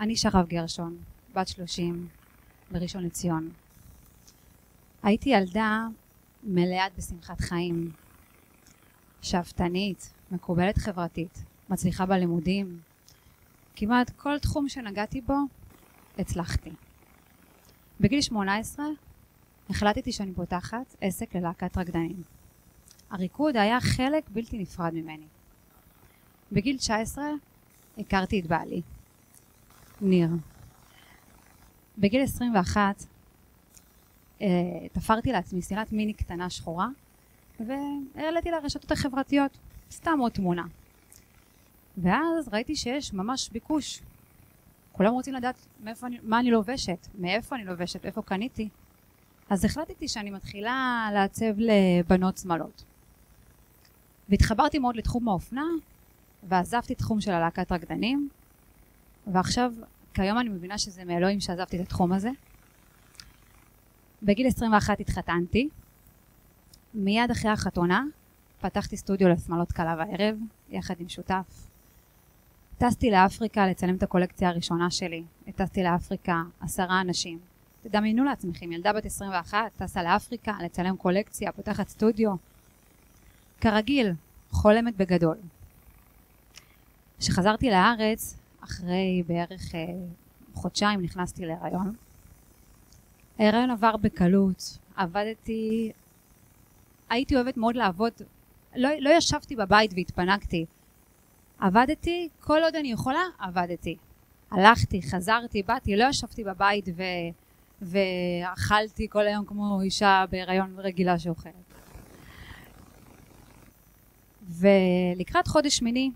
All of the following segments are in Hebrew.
אני שרב גרשון, בת שלושים, בראשון לציון. הייתי ילדה מלאת בשמחת חיים, שאפתנית, מקובלת חברתית, מצליחה בלימודים. כמעט כל תחום שנגעתי בו, הצלחתי. בגיל 18 החלטתי שאני פותחת עסק ללהקת רקדנים. הריקוד היה חלק בלתי נפרד ממני. בגיל 19 הכרתי את בעלי, ניר. בגיל 21 אה, תפרתי לעצמי סטירת מיני קטנה שחורה והעליתי לרשתות החברתיות סתם עוד תמונה. ואז ראיתי שיש ממש ביקוש. כולם רוצים לדעת מאיפה אני, מה אני לובשת, מאיפה אני לובשת, איפה קניתי. אז החלטתי שאני מתחילה לעצב לבנות שמאלות. והתחברתי מאוד לתחום האופנה ועזבתי תחום של הלהקת רקדנים ועכשיו כיום אני מבינה שזה מאלוהים שעזבתי את התחום הזה. בגיל 21 התחתנתי מיד אחרי החתונה פתחתי סטודיו לשמאלות קלה וערב יחד עם שותף. טסתי לאפריקה לצלם את הקולקציה הראשונה שלי. טסתי לאפריקה עשרה אנשים. תדמיינו לעצמכם, ילדה בת 21 טסה לאפריקה לצלם קולקציה, פותחת סטודיו. כרגיל, חולמת בגדול. כשחזרתי לארץ, אחרי בערך אה, חודשיים נכנסתי להיריון. ההיריון עבר בקלות, עבדתי, הייתי אוהבת מאוד לעבוד, לא, לא ישבתי בבית והתפנקתי. עבדתי, כל עוד אני יכולה, עבדתי. הלכתי, חזרתי, באתי, לא ישבתי בבית ו... ואכלתי כל היום כמו אישה בהיריון רגילה שאוכלת. ולקראת חודש שמיני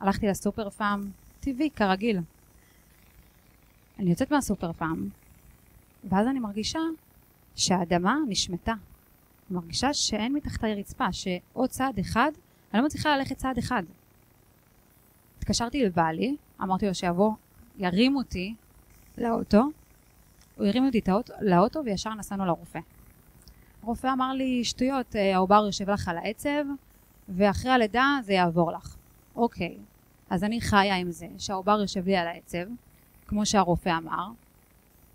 הלכתי לסופר פארם, טבעי, כרגיל. אני יוצאת מהסופר פארם, ואז אני מרגישה שהאדמה נשמטה. אני מרגישה שאין מתחתי רצפה, שעוד צעד אחד, אני לא מצליחה ללכת צעד אחד. התקשרתי לבעלי, אמרתי לו שיבוא, ירים אותי לאוטו, הוא הרים אותי לאוטו וישר נסענו לרופא. הרופא אמר לי, שטויות, אה, העובר יושב לך על העצב, ואחרי הלידה זה יעבור לך. אוקיי, אז אני חיה עם זה שהעובר יושב לי על העצב, כמו שהרופא אמר,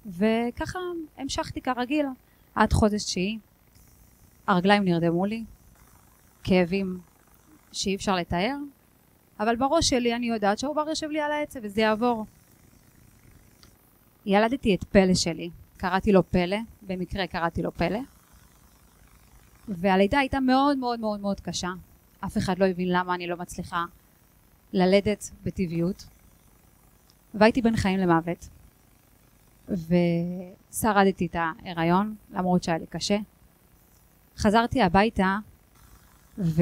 וככה המשכתי כרגיל עד חודש תשיעי. הרגליים נרדמו לי, כאבים שאי אפשר לתאר, אבל בראש שלי אני יודעת שהעובר יושב לי על העצב וזה יעבור. ילדתי את פלא שלי, קראתי לו פלא, במקרה קראתי לו פלא, והלידה הייתה מאוד מאוד מאוד מאוד קשה. אף אחד לא הבין למה אני לא מצליחה ללדת בטבעיות, והייתי בין חיים למוות, ושרדתי את ההיריון, למרות שהיה לי קשה. חזרתי הביתה, ועכשיו,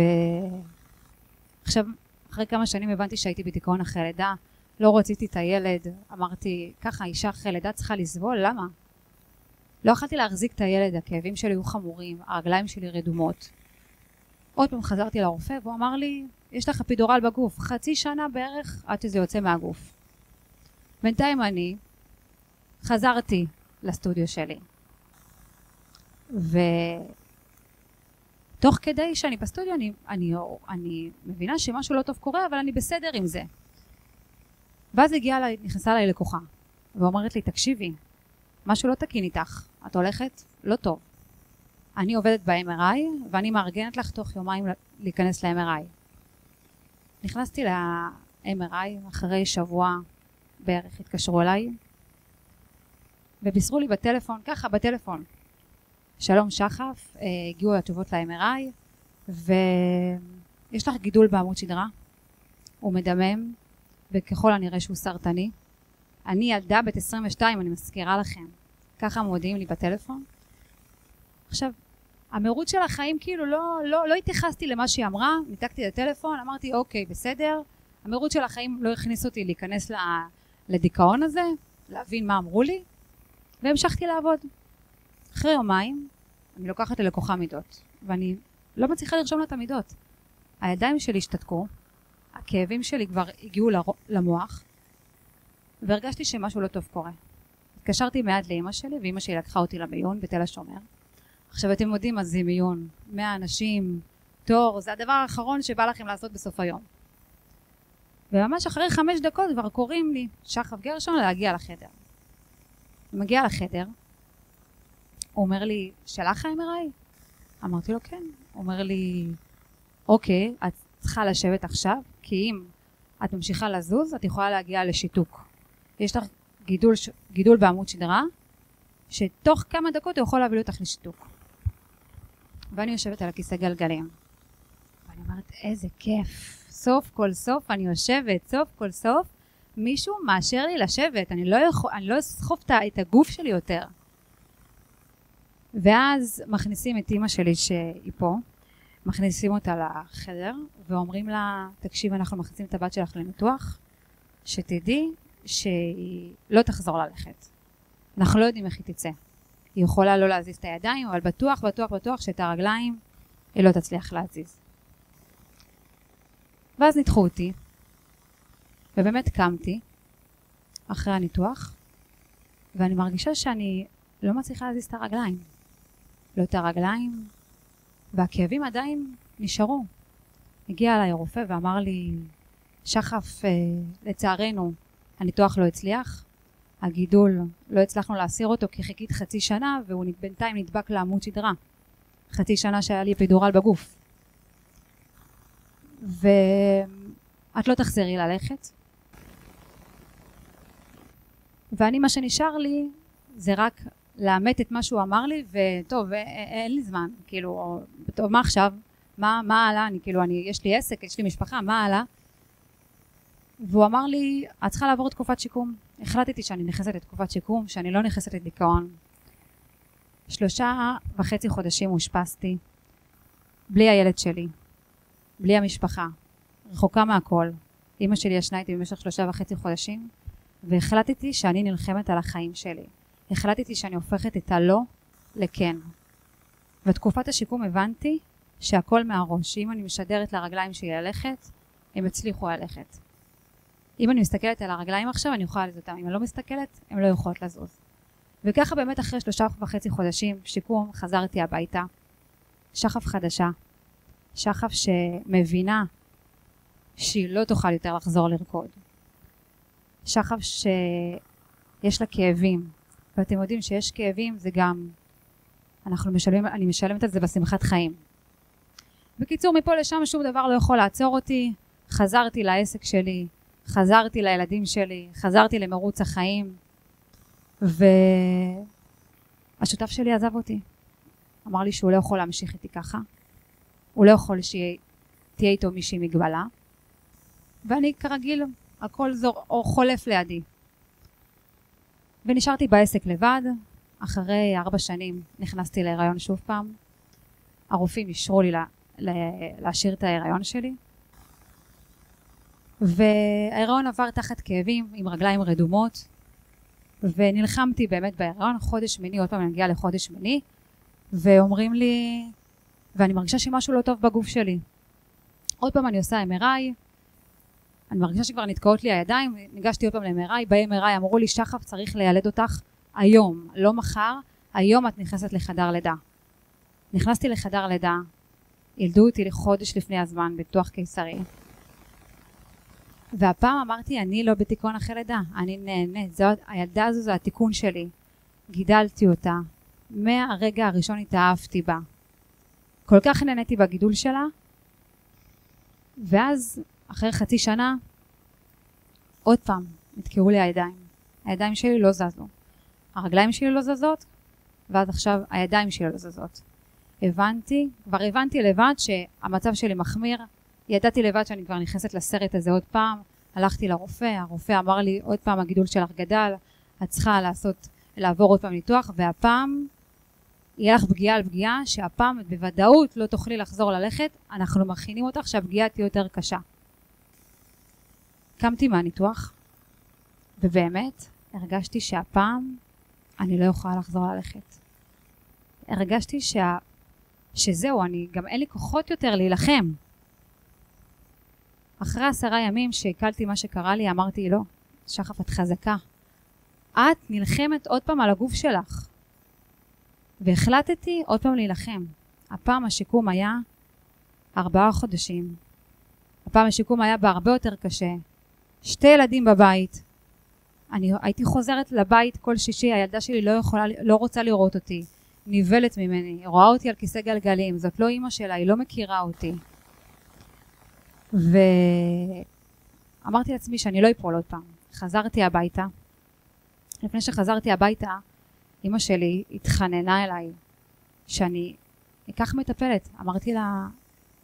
אחרי כמה שנים הבנתי שהייתי בדיכאון אחרי לידה, לא רציתי את הילד, אמרתי, ככה אישה אחרי לידה צריכה לסבול, למה? לא יכלתי להחזיק את הילד, הכאבים שלי היו חמורים, הרגליים שלי רדומות. עוד פעם חזרתי לרופא והוא אמר לי, יש לך אפידורל בגוף, חצי שנה בערך עד שזה יוצא מהגוף. בינתיים אני חזרתי לסטודיו שלי. ותוך כדי שאני בסטודיו אני, אני, אני מבינה שמשהו לא טוב קורה אבל אני בסדר עם זה. ואז הגיעה, נכנסה אליי לקוחה ואומרת לי תקשיבי משהו לא תקין איתך את הולכת לא טוב אני עובדת ב-MRI ואני מארגנת לך תוך יומיים להיכנס ל-MRI נכנסתי ל-MRI אחרי שבוע בערך התקשרו אליי ובישרו לי בטלפון, ככה בטלפון שלום שחף, אה, הגיעו התשובות ל-MRI ויש לך גידול בעמוד שדרה, הוא מדמם וככל הנראה שהוא סרטני. אני ילדה בת 22, אני מזכירה לכם, ככה מודיעים לי בטלפון. עכשיו, המרוץ של החיים כאילו לא, לא, לא התייחסתי למה שהיא אמרה, ניתקתי את הטלפון, אמרתי אוקיי בסדר, המרוץ של החיים לא הכניס אותי להיכנס לדיכאון הזה, להבין מה אמרו לי, והמשכתי לעבוד. אחרי יומיים אני לוקחת ללקוחה מידות, ואני לא מצליחה לרשום לה את המידות. הידיים שלי השתתקו, הכאבים שלי כבר הגיעו למוח, והרגשתי שמשהו לא טוב קורה. התקשרתי מיד לאימא שלי, ואימא שלי לקחה אותי למיון בתל השומר. עכשיו אתם יודעים מה זה מיון, מאה אנשים, תור, זה הדבר האחרון שבא לכם לעשות בסוף היום. וממש אחרי חמש דקות כבר קוראים לי, שחף גרשון, להגיע לחדר. הוא מגיע לחדר, הוא אומר לי, שלח ה-MRI? אמרתי לו, כן. הוא אומר לי, אוקיי, את צריכה לשבת עכשיו, כי אם את ממשיכה לזוז, את יכולה להגיע לשיתוק. יש לך גידול, גידול בעמוד שדרה, שתוך כמה דקות הוא יכול להביא אותך לשיתוק. ואני יושבת על הכיסא גלגלים. ואני אומרת, איזה כיף. סוף כל סוף אני יושבת, סוף כל סוף מישהו מאשר לי לשבת. אני לא, לא אסחוב את הגוף שלי יותר. ואז מכניסים את אימא שלי שהיא פה, מכניסים אותה לחדר ואומרים לה, תקשיב, אנחנו מכניסים את הבת שלך לניתוח, שתדעי שהיא לא תחזור ללכת. אנחנו לא יודעים איך היא תצא. היא יכולה לא להזיז את הידיים, אבל בטוח, בטוח, בטוח שאת הרגליים היא לא תצליח להזיז. ואז ניתחו אותי, ובאמת קמתי אחרי הניתוח, ואני מרגישה שאני לא מצליחה להזיז את הרגליים. לא את הרגליים, והכאבים עדיין נשארו. הגיע אליי רופא ואמר לי, שחף, אה, לצערנו, הניתוח לא הצליח, הגידול, לא הצלחנו להסיר אותו כי חיכית חצי שנה והוא בינתיים נדבק לעמוד שדרה. חצי שנה שהיה לי אפידורל בגוף. ואת לא תחזרי ללכת. ואני, מה שנשאר לי זה רק לאמת את מה שהוא אמר לי, וטוב, אין לי זמן, כאילו, טוב, מה עכשיו? מה, מה הלאה? אני כאילו, אני, יש לי עסק, יש לי משפחה, מה הלאה? והוא אמר לי, את צריכה לעבור תקופת שיקום. החלטתי שאני נכנסת לתקופת שיקום, שאני לא נכנסת לדיכאון. שלושה וחצי חודשים אושפזתי, בלי הילד שלי, בלי המשפחה, רחוקה מהכל. אימא שלי ישנה איתי במשך שלושה וחצי חודשים, והחלטתי שאני נלחמת על החיים שלי. החלטתי שאני הופכת את הלא לכן. בתקופת השיקום הבנתי שהכל מהראש, שאם אני משדרת לרגליים שלי ללכת, הם יצליחו ללכת. אם אני מסתכלת על הרגליים עכשיו, אני יכולה לזוז אותם. אם אני לא מסתכלת, הן לא יכולות לזוז. וככה באמת אחרי שלושה וחצי חודשים שיקום, חזרתי הביתה. שחף חדשה. שחף שמבינה שהיא לא תוכל יותר לחזור לרקוד. שחף שיש לה כאבים, ואתם יודעים שיש כאבים זה גם, אנחנו משלמים, אני משלמת על זה בשמחת חיים. בקיצור, מפה לשם שום דבר לא יכול לעצור אותי, חזרתי לעסק שלי, חזרתי לילדים שלי, חזרתי למרוץ החיים, והשותף שלי עזב אותי. אמר לי שהוא לא יכול להמשיך איתי ככה, הוא לא יכול שתהיה איתו מישהי מגבלה, ואני כרגיל, הכל זור, או חולף לידי. ונשארתי בעסק לבד, אחרי ארבע שנים נכנסתי להיריון שוב פעם, הרופאים אישרו לי לה, לה, להשאיר את ההיריון שלי, וההיריון עבר תחת כאבים עם רגליים רדומות ונלחמתי באמת בהיריון חודש שמיני עוד פעם אני מגיעה לחודש שמיני ואומרים לי ואני מרגישה שמשהו לא טוב בגוף שלי. עוד פעם אני עושה MRI אני מרגישה שכבר נתקעות לי הידיים ניגשתי עוד פעם ל-MRI ב-MRI אמרו לי שחף צריך לילד אותך היום לא מחר היום את נכנסת לחדר לידה. נכנסתי לחדר לידה ילדו אותי לחודש לפני הזמן בטוח קיסרי והפעם אמרתי, אני לא בתיקון אחרי לידה, אני נהנית, זאת, הילדה הזו זה התיקון שלי. גידלתי אותה, מהרגע הראשון התאהבתי בה. כל כך נהניתי בגידול שלה, ואז אחרי חצי שנה, עוד פעם, נתקעו לי הידיים. הידיים שלי לא זזו. הרגליים שלי לא זזות, ואז עכשיו הידיים שלי לא זזות. הבנתי, כבר הבנתי לבד שהמצב שלי מחמיר, ידעתי לבד שאני כבר נכנסת לסרט הזה עוד פעם, הלכתי לרופא, הרופא אמר לי עוד פעם הגידול שלך גדל, את צריכה לעשות, לעבור עוד פעם ניתוח, והפעם יהיה לך פגיעה על פגיעה, שהפעם בוודאות לא תוכלי לחזור ללכת, אנחנו מכינים אותך שהפגיעה תהיה יותר קשה. קמתי מהניתוח, ובאמת הרגשתי שהפעם אני לא יכולה לחזור ללכת. הרגשתי שה... שזהו, אני גם אין לי כוחות יותר להילחם. אחרי עשרה ימים שהקלתי מה שקרה לי, אמרתי, לא, שחף, את חזקה. את נלחמת עוד פעם על הגוף שלך. והחלטתי עוד פעם להילחם. הפעם השיקום היה ארבעה חודשים. הפעם השיקום היה בהרבה יותר קשה. שתי ילדים בבית. אני הייתי חוזרת לבית כל שישי, הילדה שלי לא, יכולה, לא רוצה לראות אותי, נבלת ממני, רואה אותי על כיסא גלגלים, זאת לא אימא שלה, היא לא מכירה אותי. ואמרתי לעצמי שאני לא אפול עוד פעם. חזרתי הביתה. לפני שחזרתי הביתה, אימא שלי התחננה אליי שאני אקח מטפלת. אמרתי לה,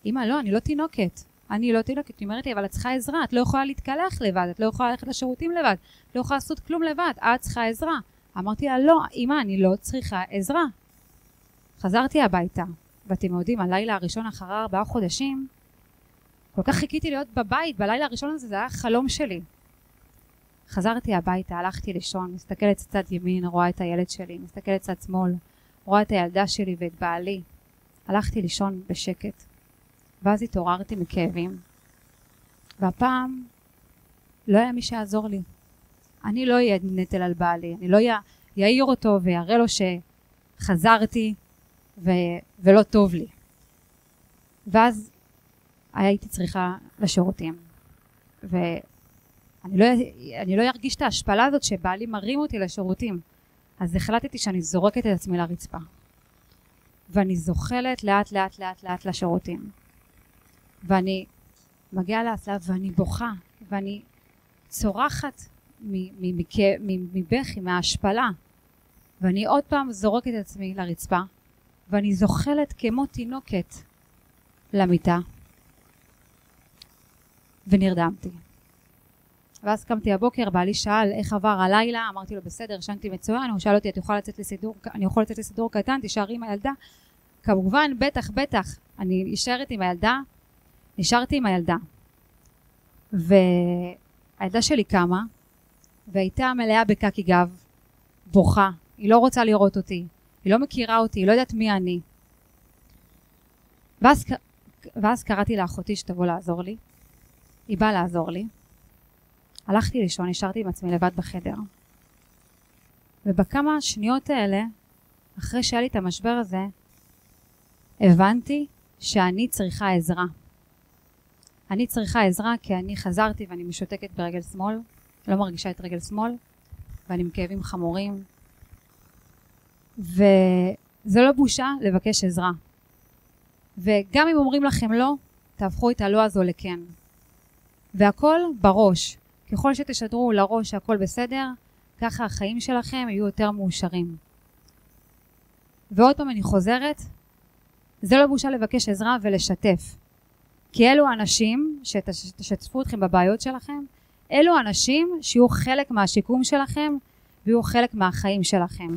אמא, לא, אני לא תינוקת. אני לא תינוקת. היא אומרת לי, אבל את צריכה עזרה, את לא יכולה להתקלח לבד, את לא יכולה ללכת לשירותים לבד, את לא יכולה לעשות כלום לבד, את צריכה עזרה. אמרתי לה, לא, אמא, אני לא צריכה עזרה. חזרתי הביתה, ואתם יודעים, הלילה הראשון אחרי ארבעה חודשים, כל כך חיכיתי להיות בבית, בלילה הראשון הזה זה היה חלום שלי. חזרתי הביתה, הלכתי לישון, מסתכלת צד ימין, רואה את הילד שלי, מסתכלת צד שמאל, רואה את הילדה שלי ואת בעלי. הלכתי לישון בשקט, ואז התעוררתי מכאבים, והפעם לא היה מי שיעזור לי. אני לא אהיה נטל על בעלי, אני לא אעיר אותו ויראה לו שחזרתי ו- ולא טוב לי. ואז הייתי צריכה לשירותים. ואני לא, לא ארגיש את ההשפלה הזאת שבעלי מרים אותי לשירותים. אז החלטתי שאני זורקת את עצמי לרצפה. ואני זוחלת לאט לאט לאט לאט לשירותים. ואני מגיעה לאט ואני בוכה, ואני צורחת מבכי, מההשפלה. ואני עוד פעם זורקת את עצמי לרצפה, ואני זוחלת כמו תינוקת למיטה. ונרדמתי. ואז קמתי הבוקר, בעלי שאל איך עבר הלילה, אמרתי לו בסדר, ישנתי מצוין, הוא שאל אותי את יכולה לצאת לסידור, אני יכול לצאת לסידור קטן, תישארי עם הילדה? כמובן, בטח, בטח, אני נשארת עם הילדה, נשארתי עם הילדה. והילדה שלי קמה, והייתה מלאה בקקי גב, בוכה, היא לא רוצה לראות אותי, היא לא מכירה אותי, היא לא יודעת מי אני. ואז, ואז קראתי לאחותי שתבוא לעזור לי, היא באה לעזור לי. הלכתי לישון, נשארתי עם עצמי לבד בחדר. ובכמה שניות האלה, אחרי שהיה לי את המשבר הזה, הבנתי שאני צריכה עזרה. אני צריכה עזרה כי אני חזרתי ואני משותקת ברגל שמאל, לא מרגישה את רגל שמאל, ואני עם כאבים חמורים. וזה לא בושה לבקש עזרה. וגם אם אומרים לכם לא, תהפכו את הלא הזו לכן. והכל בראש. ככל שתשדרו לראש שהכל בסדר, ככה החיים שלכם יהיו יותר מאושרים. ועוד פעם אני חוזרת, זה לא בושה לבקש עזרה ולשתף. כי אלו אנשים שתשתפו אתכם בבעיות שלכם, אלו אנשים שיהיו חלק מהשיקום שלכם ויהיו חלק מהחיים שלכם.